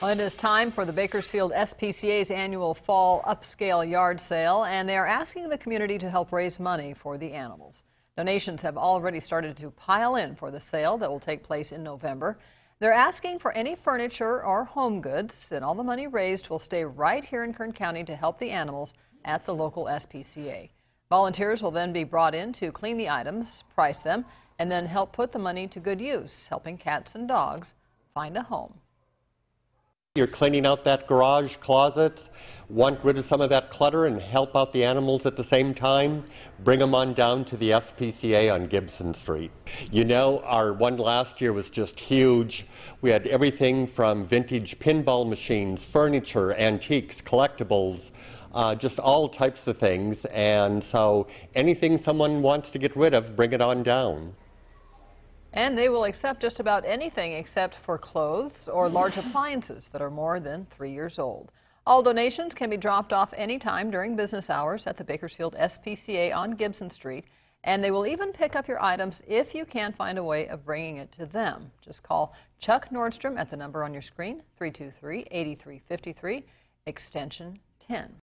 Well, it is time for the Bakersfield SPCA's annual fall upscale yard sale, and they are asking the community to help raise money for the animals. Donations have already started to pile in for the sale that will take place in November. They're asking for any furniture or home goods, and all the money raised will stay right here in Kern County to help the animals at the local SPCA. Volunteers will then be brought in to clean the items, price them, and then help put the money to good use, helping cats and dogs find a home. You're cleaning out that garage closet, want rid of some of that clutter and help out the animals at the same time, bring them on down to the SPCA on Gibson Street. You know, our one last year was just huge. We had everything from vintage pinball machines, furniture, antiques, collectibles, uh, just all types of things. And so anything someone wants to get rid of, bring it on down. And they will accept just about anything except for clothes or large appliances that are more than three years old. All donations can be dropped off anytime during business hours at the Bakersfield SPCA on Gibson Street, and they will even pick up your items if you can't find a way of bringing it to them. Just call Chuck Nordstrom at the number on your screen, 323 8353, extension 10.